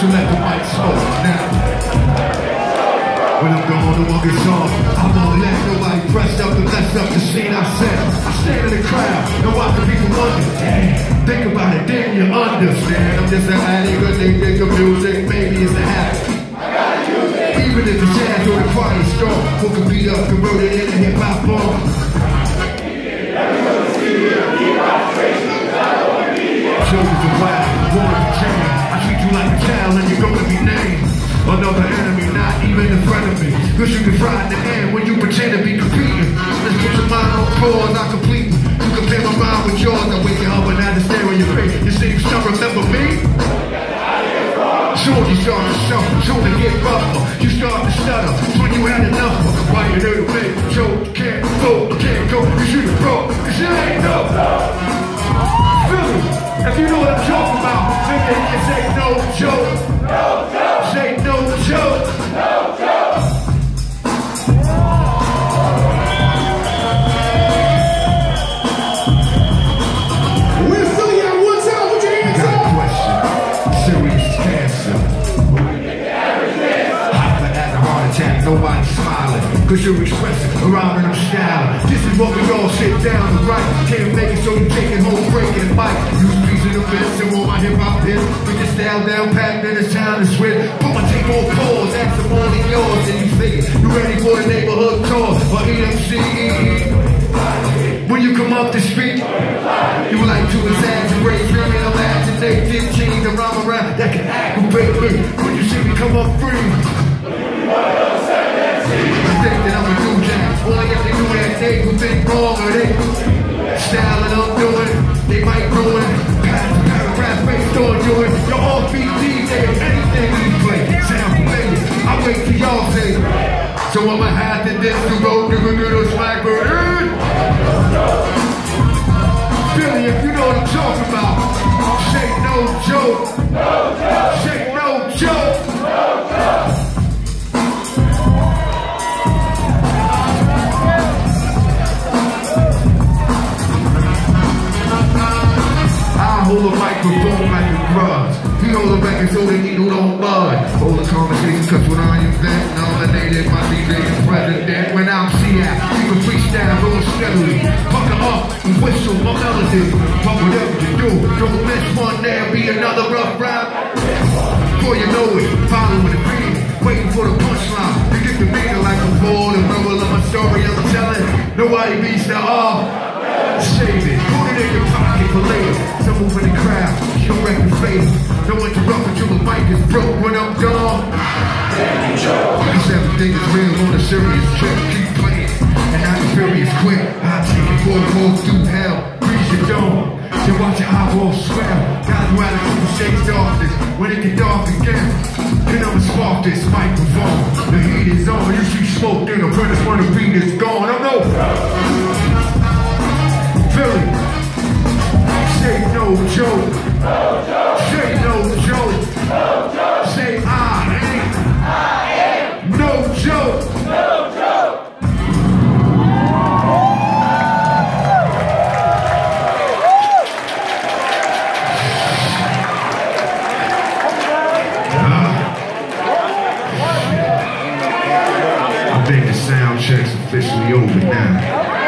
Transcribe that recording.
so let the mic smoke now. When I'm gone, the one gets on. I'm gonna let nobody press up the mess up the scene I set. I stand in the crowd, know watch the people wonder. Think about it, then you understand. I'm just a good they think of music, maybe it's a habit. Even if the jazz or the party strong, who can beat up converted Another enemy, not even in front of me. Cause you can fry in the air when you pretend to be competing. Let's put your mind on pause, not complete. You compare my mind with yours, I wake you up and I just stare in your face. You say you still remember me? Soon you start to suffer, soon to get rougher. You start to stutter, when you had enough Why you to make a? You can't go, can't go, you should have broke, cause you ain't no. Philly, if you know what I'm talking about, nigga, this ain't no joke. No joke. Serious cancer. Hyper as a heart attack, nobody's smiling. Cause you're expressive around and I'm styling. This is what we all sit down to write. Can't make it so you take it home, break it, bite. Use piece of the fence and roll my hip hop hit. Put your style down pat, then it's time to switch. Put my tape on pause, that's the morning yours. And you think you ready for the neighborhood tour or EMC. When you come up to speak, you like to exaggerate, really imaginate, the around that can aggravate me. When you see me come up free, I think that I'm a new jack. Only if they do that, they will think wrong or they I'm doing, they might ruin. Pass the paragraph based on doing your offbeat DJ, anything we play, sound familiar. I wait till y'all say, so I'ma have to this to go to the little smack bird. Joke. No joke. No joke. No joke. I hold a microphone like a grudge. He hold a record so the needle don't bud. Hold a conversation cause when I am that nominated, my DJ is president. When I'm CF, can freestyle real steadily. Pucker up and whistle my melody. Another rough ride. Before you know it, following the beat, waiting for the punchline. You get the meaning like a ball, the rebel of my story I'm telling. Nobody beats the R. Save it, put it in your pocket for later. So move in the crowd, your record fade. No interrupt until the mic is broke when I'm gone. Cause everything is real on a serious trip. Keep playing, and I'm furious quick. I take it for a walk through hell. Breeze your dome. Then watch your eyeballs swell. Got you shades darkness. When it get dark again, then I'ma spark this microphone. The heat is on. You see smoke, then the apprentice when the beat is gone. I know. Philly. Say no joke. It's officially over now.